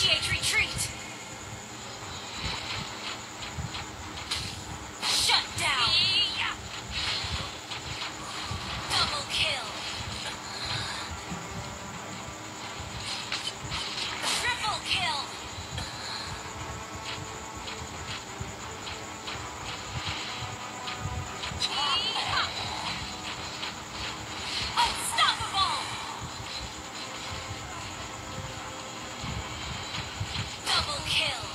initiate retreat. Kill.